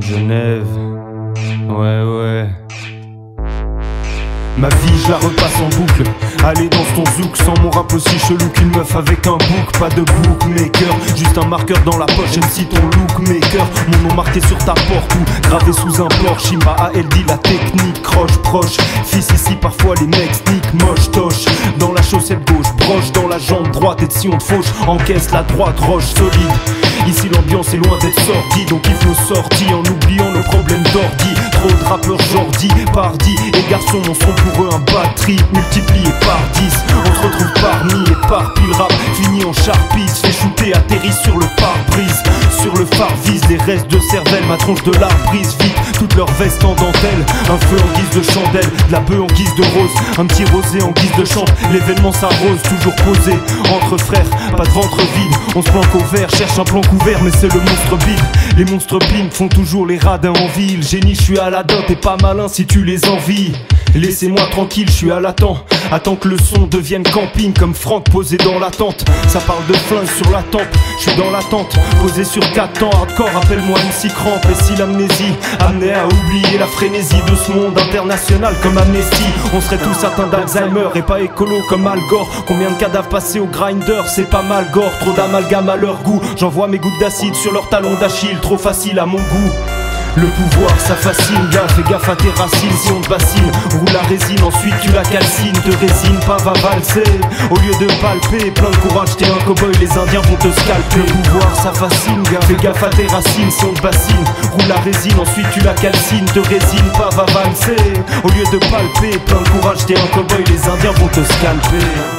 Genève, ouais ouais. Ma vie, je la repasse en boucle. Allez dans ton zouk, sans mon rap aussi chelou qu'une meuf avec un bouc. Pas de bookmaker, juste un marqueur dans la poche. MC ton lookmaker, mon nom marqué sur ta porte ou gravé sous un Porsche. Ima AL dit la technique, croche proche. Fils ici, parfois les mecs sneak, moche toche. Dans la chaussette gauche, broche dans la jambe droite. Et si on te fauche, encaisse la droite, roche solide. Ici l'ambiance est loin d'être sortie, donc il faut sortir en oubliant nos problèmes d'ordi. Trop de rappeurs Jordi, Pardi et garçons en sont pour eux un batterie multiplié par 10. On se retrouve parmi et par pile rap, fini en charpie, se fait shooter, atterrit sur le pare-brise. Sur le phare vise les restes de cervelle, ma tronche de la brise vite, toutes leurs vestes en dentelle. Un feu en guise de chandelle, de la bœuf en guise de rose, un petit rosé en guise de chante. L'événement s'arrose, toujours posé entre frères, pas de ventre vide. On se planque au vert, cherche un plan couvert, mais c'est le monstre bide. Les monstres bim font toujours les radins en ville. Génie, je suis à la dot et pas malin si tu les envies. Laissez-moi tranquille, je suis à l'attente. Attends que le son devienne camping comme Franck posé dans la tente. Ça parle de flingue sur la tempe, je suis dans l'attente. Posé sur 4 ans, hardcore, appelle-moi MC Cramp. Et si l'amnésie amenait à oublier la frénésie de ce monde international comme Amnesty, on serait tous atteints d'Alzheimer et pas écolo comme Al Gore. Combien de cadavres passés au grinder, c'est pas mal gore. Trop d'amalgame à leur goût, j'envoie mes gouttes d'acide sur leur talon d'Achille, trop facile à mon goût. Le pouvoir ça fascine, gars, fais gaffe à tes racines si on te bassine. Roule la résine, ensuite tu la calcines, te résine, pas va valser. Au lieu de palper, plein de courage, t'es un cowboy, les indiens vont te scalper. Le pouvoir ça fascine, gars, fais gaffe à tes racines si on te bassine. Roule la résine, ensuite tu la calcines, te résine, pas va valser. Au lieu de palper, plein de courage, t'es un cowboy, les indiens vont te scalper.